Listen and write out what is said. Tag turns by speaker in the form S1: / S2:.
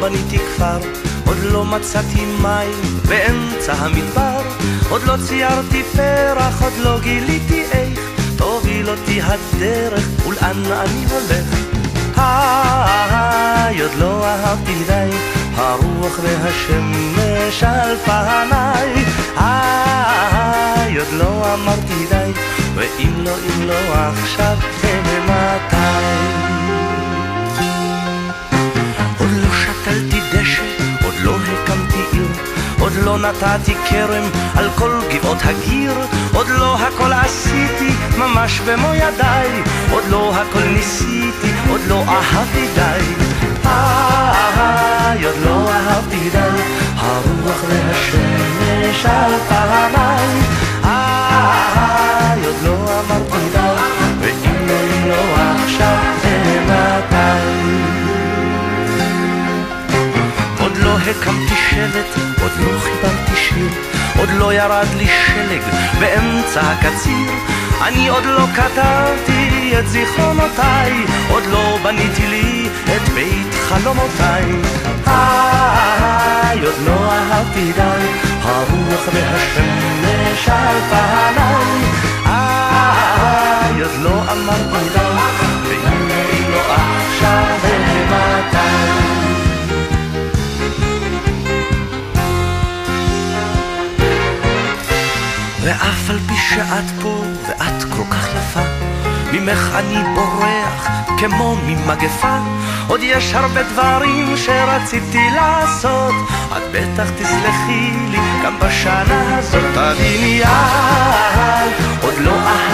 S1: בניתי כפר, עוד לא מצאתי מים באמצע המדבר, עוד לא ציירתי פרח, עוד לא גיליתי איך תוביל אותי הדרך, ולאן אני הולך. היי, עוד לא אהבתי די, הרוח והשמש על פניי. היי, עוד לא אמרתי די, ואם לא, אם לא עכשיו, ומתי? עוד עוד לא נתתי כרם על כל גבעות הגיר, עוד לא הכל עשיתי ממש במו ידיי, עוד לא הכל ניסיתי, עוד לא אהבתי די. איי, עוד לא אהבתי די, הרוח והשמש על. עוד לא ירד לי שלג באמצע הקציר. אני עוד לא כתבתי את זיכרונותיי, עוד לא בניתי לי את בית חלומותיי. איי, עוד לא אהבתי די, הרוח והשמש על פניי. איי, עוד לא אמרתי די, ואף על פי שאת פה ואת כל כך יפה, ממך אני בורח כמו ממגפה. עוד יש הרבה דברים שרציתי לעשות, את בטח תסלחי לי גם בשנה הזאת. תביני יד, עוד לא אהבתי